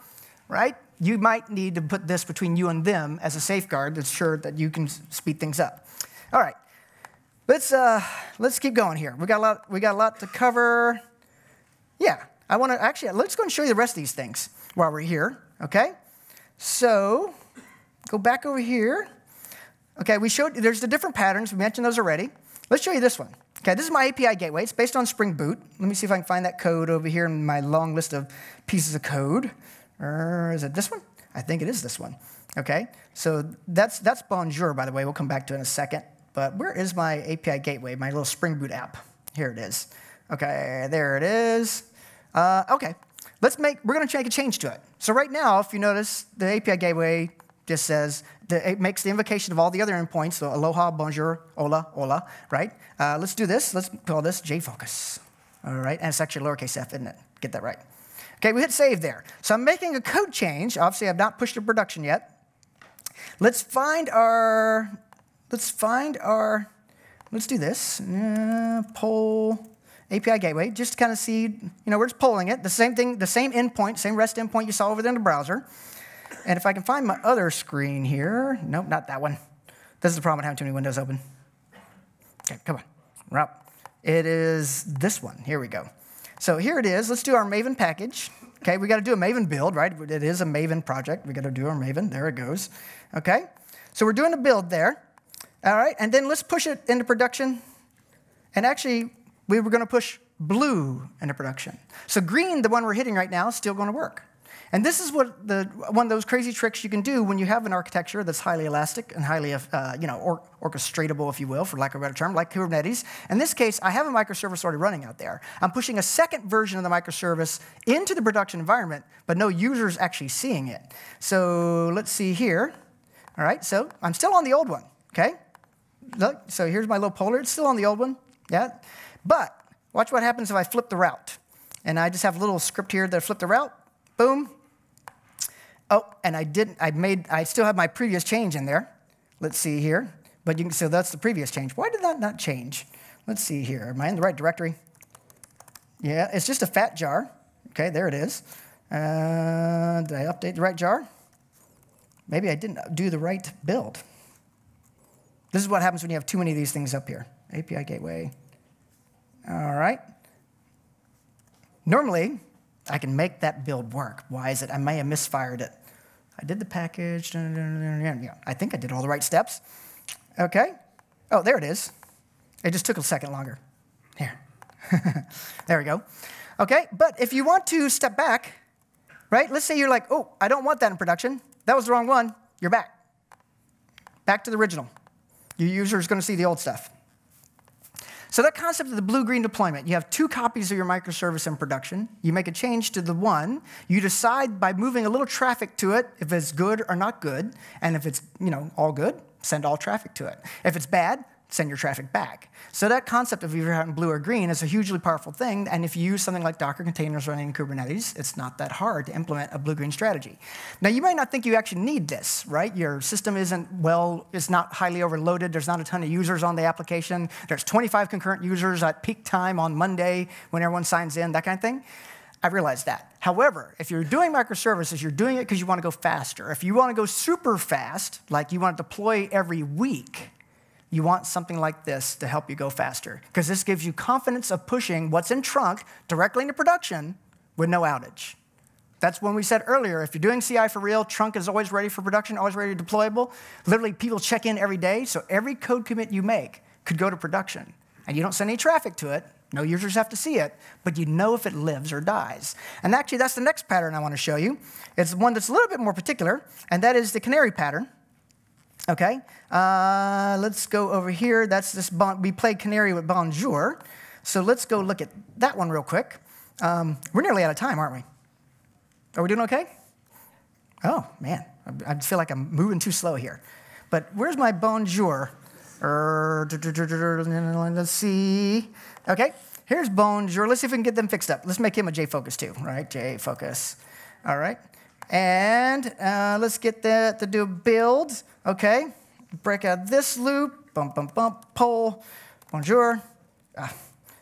right? You might need to put this between you and them as a safeguard to ensure that you can speed things up. All right, let's, uh, let's keep going here. We got, a lot, we got a lot to cover. Yeah, I want to actually, let's go and show you the rest of these things while we're here, okay? So, go back over here. Okay, we showed, there's the different patterns. We mentioned those already. Let's show you this one. Okay, this is my API gateway. It's based on Spring Boot. Let me see if I can find that code over here in my long list of pieces of code. Or is it this one? I think it is this one. Okay, so that's, that's Bonjour, by the way. We'll come back to it in a second. But where is my API gateway, my little Spring Boot app? Here it is. Okay, there it is. Uh, okay, let's make, we're gonna make a change to it. So right now, if you notice, the API gateway just says, the, it makes the invocation of all the other endpoints, so aloha, bonjour, hola, hola, right? Uh, let's do this, let's call this Jfokus, all right? And it's actually lowercase f, isn't it? Get that right. Okay, we hit save there. So I'm making a code change. Obviously, I've not pushed to production yet. Let's find our, let's find our, let's do this. Uh, poll, API gateway, just to kind of see, you know, we're just polling it. The same thing, the same endpoint, same REST endpoint you saw over there in the browser. And if I can find my other screen here, nope, not that one. This is the problem with having too many windows open. Okay, come on, up. It is this one, here we go. So here it is, let's do our Maven package. Okay, we gotta do a Maven build, right? It is a Maven project, we gotta do our Maven, there it goes. Okay, so we're doing a build there. All right, and then let's push it into production. And actually, we were gonna push blue into production. So green, the one we're hitting right now, is still gonna work. And this is what the, one of those crazy tricks you can do when you have an architecture that's highly elastic and highly uh, you know, or, orchestratable, if you will, for lack of a better term, like Kubernetes. In this case, I have a microservice already running out there. I'm pushing a second version of the microservice into the production environment, but no user's actually seeing it. So let's see here. All right, so I'm still on the old one, okay? Look, so here's my little polar. It's still on the old one, yeah? But watch what happens if I flip the route. And I just have a little script here that I flip the route. Boom, Oh, and I didn't, I made, I still have my previous change in there. Let's see here. But you can, so that's the previous change. Why did that not change? Let's see here. Am I in the right directory? Yeah, it's just a fat jar. Okay, there it is. Uh, did I update the right jar? Maybe I didn't do the right build. This is what happens when you have too many of these things up here. API gateway. All right. Normally, I can make that build work. Why is it? I may have misfired it. I did the package. I think I did all the right steps. Okay. Oh, there it is. It just took a second longer. Here. there we go. Okay, but if you want to step back, right? Let's say you're like, oh, I don't want that in production. That was the wrong one. You're back. Back to the original. Your user is going to see the old stuff. So that concept of the blue-green deployment, you have two copies of your microservice in production. You make a change to the one. You decide by moving a little traffic to it if it's good or not good. And if it's you know all good, send all traffic to it. If it's bad, send your traffic back. So that concept of either having blue or green is a hugely powerful thing. And if you use something like Docker containers running in Kubernetes, it's not that hard to implement a blue-green strategy. Now, you might not think you actually need this, right? Your system isn't well, it's not highly overloaded. There's not a ton of users on the application. There's 25 concurrent users at peak time on Monday when everyone signs in, that kind of thing. I realize that. However, if you're doing microservices, you're doing it because you want to go faster. If you want to go super fast, like you want to deploy every week, you want something like this to help you go faster because this gives you confidence of pushing what's in trunk directly into production with no outage. That's when we said earlier, if you're doing CI for real, trunk is always ready for production, always ready to deployable. Literally, people check in every day, so every code commit you make could go to production. And you don't send any traffic to it, no users have to see it, but you know if it lives or dies. And actually, that's the next pattern I want to show you. It's one that's a little bit more particular, and that is the canary pattern. Okay, uh, let's go over here. That's this, bon we played Canary with Bonjour. So let's go look at that one real quick. Um, we're nearly out of time, aren't we? Are we doing okay? Oh, man, I feel like I'm moving too slow here. But where's my Bonjour? Let's see. Okay, here's Bonjour. Let's see if we can get them fixed up. Let's make him a Jfokus too, right? Jfokus. All right. And uh, let's get that to do build. Okay, break out this loop, bump, bump, bump, pull, bonjour. Ah,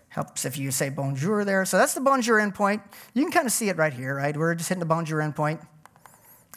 helps if you say bonjour there. So that's the bonjour endpoint. You can kind of see it right here, right? We're just hitting the bonjour endpoint.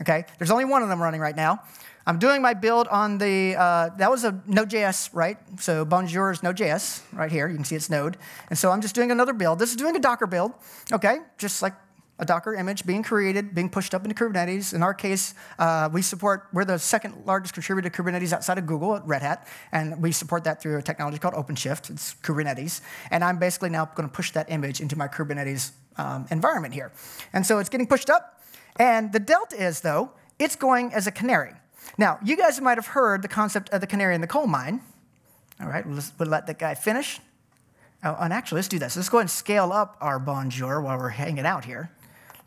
Okay, there's only one of them running right now. I'm doing my build on the, uh, that was a Node.js, right? So Bonjour is Node.js right here. You can see it's Node. And so I'm just doing another build. This is doing a Docker build, okay? Just like a Docker image being created, being pushed up into Kubernetes. In our case, uh, we support, we're the second largest contributor to Kubernetes outside of Google at Red Hat, and we support that through a technology called OpenShift. It's Kubernetes. And I'm basically now going to push that image into my Kubernetes um, environment here. And so it's getting pushed up. And the delta is, though, it's going as a canary. Now, you guys might have heard the concept of the canary in the coal mine. All right, we'll, we'll let that guy finish. Oh, and actually, let's do this. Let's go ahead and scale up our bonjour while we're hanging out here.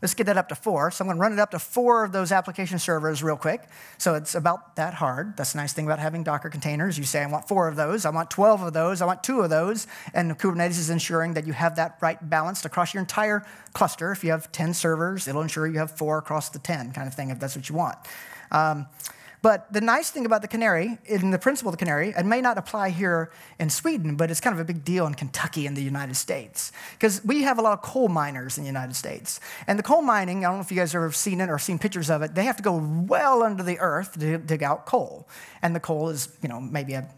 Let's get that up to four. So I'm going to run it up to four of those application servers real quick. So it's about that hard. That's the nice thing about having Docker containers. You say, I want four of those, I want 12 of those, I want two of those. And Kubernetes is ensuring that you have that right balanced across your entire cluster. If you have 10 servers, it'll ensure you have four across the 10 kind of thing, if that's what you want. Um, But the nice thing about the canary, in the principle of the canary, it may not apply here in Sweden, but it's kind of a big deal in Kentucky in the United States. Because we have a lot of coal miners in the United States. And the coal mining, I don't know if you guys have ever seen it or seen pictures of it, they have to go well under the earth to dig out coal. And the coal is, you know, maybe a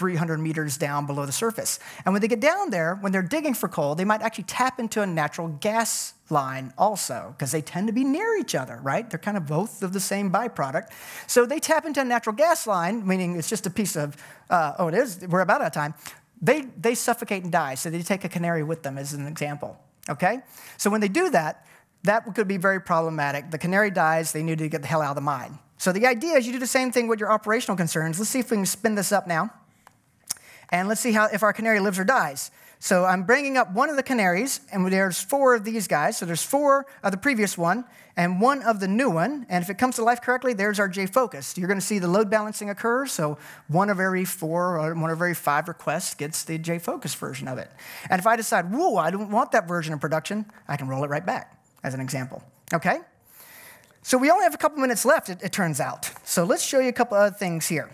300 meters down below the surface. And when they get down there, when they're digging for coal, they might actually tap into a natural gas line also, because they tend to be near each other, right? They're kind of both of the same byproduct. So they tap into a natural gas line, meaning it's just a piece of, uh, oh, it is, we're about out of time. They, they suffocate and die, so they take a canary with them as an example, okay? So when they do that, that could be very problematic. The canary dies, they need to get the hell out of the mine. So the idea is you do the same thing with your operational concerns. Let's see if we can spin this up now. And let's see how if our canary lives or dies. So I'm bringing up one of the canaries, and there's four of these guys. So there's four of the previous one and one of the new one. And if it comes to life correctly, there's our Jfokus. You're going to see the load balancing occur. So one of every four or one of every five requests gets the Jfokus version of it. And if I decide, whoa, I don't want that version in production, I can roll it right back as an example. Okay? So we only have a couple minutes left, it, it turns out. So let's show you a couple other things here.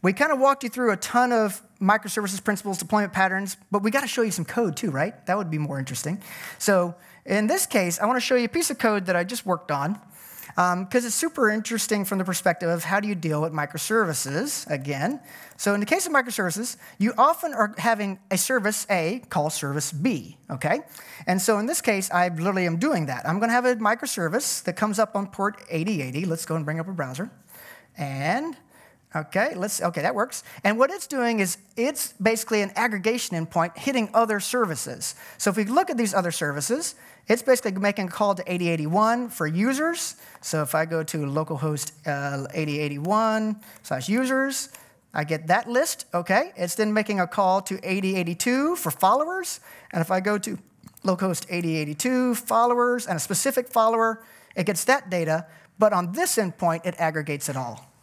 We kind of walked you through a ton of microservices principles, deployment patterns, but we got to show you some code too, right? That would be more interesting. So in this case, I want to show you a piece of code that I just worked on because um, it's super interesting from the perspective of how do you deal with microservices again. So in the case of microservices, you often are having a service A call service B, okay? And so in this case, I literally am doing that. I'm going to have a microservice that comes up on port 8080. Let's go and bring up a browser. And Okay, let's, okay, that works. And what it's doing is it's basically an aggregation endpoint hitting other services. So if we look at these other services, it's basically making a call to 8081 for users. So if I go to localhost uh, 8081 slash users, I get that list, okay. It's then making a call to 8082 for followers. And if I go to localhost 8082 followers and a specific follower, it gets that data. But on this endpoint, it aggregates it all.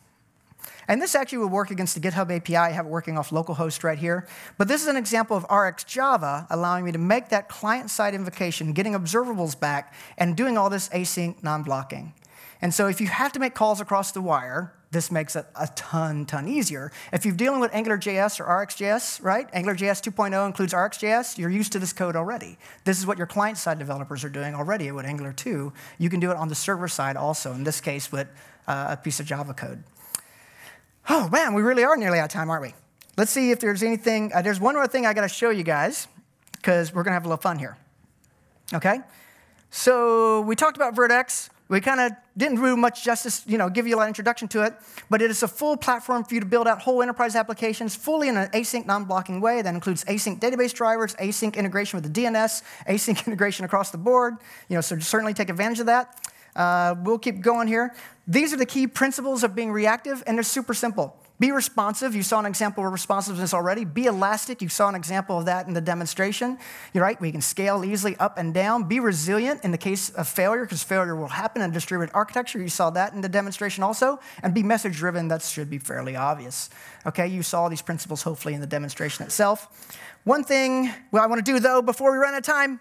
And this actually will work against the GitHub API. I have it working off localhost right here. But this is an example of RxJava allowing me to make that client-side invocation, getting observables back, and doing all this async non-blocking. And so if you have to make calls across the wire, this makes it a ton, ton easier. If you're dealing with AngularJS or RxJS, right? AngularJS 2.0 includes RxJS, you're used to this code already. This is what your client-side developers are doing already with Angular 2. You can do it on the server side also, in this case with uh, a piece of Java code. Oh, man, we really are nearly out of time, aren't we? Let's see if there's anything. Uh, there's one more thing I got to show you guys because we're going to have a little fun here. Okay? So we talked about Vert.x. We kind of didn't do much justice, you know, give you a lot of introduction to it, but it is a full platform for you to build out whole enterprise applications fully in an async, non-blocking way. That includes async database drivers, async integration with the DNS, async integration across the board. You know, so certainly take advantage of that. Uh, we'll keep going here. These are the key principles of being reactive, and they're super simple. Be responsive. You saw an example of responsiveness already. Be elastic. You saw an example of that in the demonstration. You're right. We can scale easily up and down. Be resilient in the case of failure, because failure will happen in distributed architecture. You saw that in the demonstration also. And be message driven. That should be fairly obvious. Okay. You saw these principles hopefully in the demonstration itself. One thing I want to do though before we run out of time,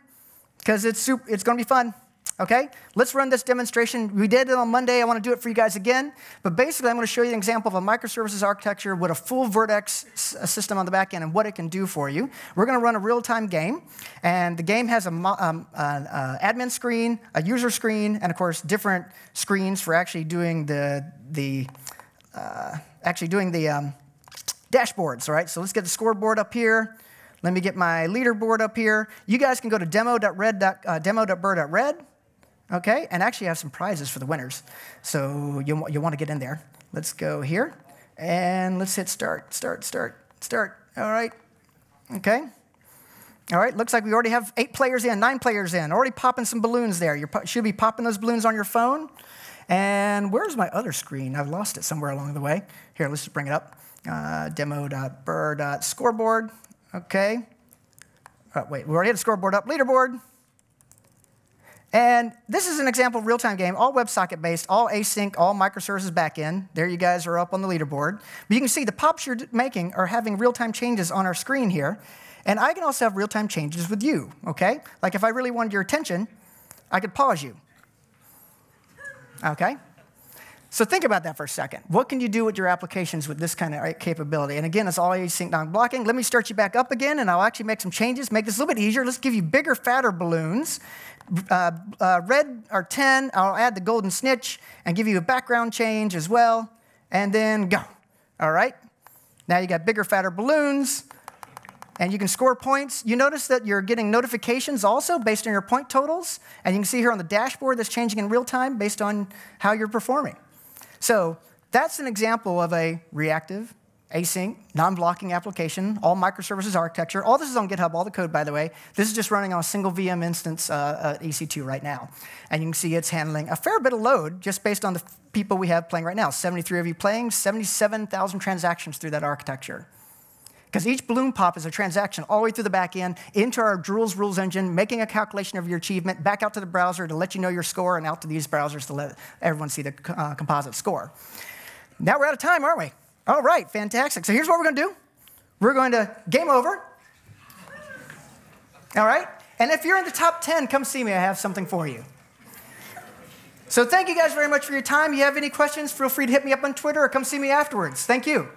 because it's super, it's going to be fun. Okay, let's run this demonstration. We did it on Monday. I want to do it for you guys again. But basically, I'm going to show you an example of a microservices architecture with a full Vert.x system on the back end and what it can do for you. We're going to run a real-time game, and the game has an um, admin screen, a user screen, and of course, different screens for actually doing the the uh, actually doing the um, dashboards. All right, so let's get the scoreboard up here. Let me get my leaderboard up here. You guys can go to demo.red, uh, demo.burr.red okay? And actually have some prizes for the winners. So you'll, you'll want to get in there. Let's go here, and let's hit start, start, start, start. All right, okay. All right, looks like we already have eight players in, nine players in, already popping some balloons there. You should be popping those balloons on your phone. And where's my other screen? I've lost it somewhere along the way. Here, let's just bring it up. Uh, demo.burr.scoreboard. Okay. Oh, wait, we already had a scoreboard up. Leaderboard. And this is an example of real-time game, all WebSocket based, all async, all microservices backend. There you guys are up on the leaderboard. But you can see the pops you're making are having real-time changes on our screen here. And I can also have real-time changes with you, okay? Like if I really wanted your attention, I could pause you. Okay? So think about that for a second. What can you do with your applications with this kind of capability? And again, it's all async non-blocking. Let me start you back up again, and I'll actually make some changes, make this a little bit easier. Let's give you bigger, fatter balloons. Uh, uh, red are 10. I'll add the golden snitch and give you a background change as well, and then go. All right? Now you got bigger, fatter balloons and you can score points. You notice that you're getting notifications also based on your point totals, and you can see here on the dashboard that's changing in real time based on how you're performing. So that's an example of a reactive, async, non-blocking application, all microservices architecture. All this is on GitHub, all the code, by the way. This is just running on a single VM instance uh, at EC2 right now. And you can see it's handling a fair bit of load just based on the people we have playing right now. 73 of you playing, 77,000 transactions through that architecture. Because each balloon pop is a transaction all the way through the back end into our Drools rules engine, making a calculation of your achievement, back out to the browser to let you know your score, and out to these browsers to let everyone see the uh, composite score. Now we're out of time, aren't we? All right, fantastic. So here's what we're going to do we're going to game over. All right? And if you're in the top 10, come see me. I have something for you. So thank you guys very much for your time. If you have any questions, feel free to hit me up on Twitter or come see me afterwards. Thank you.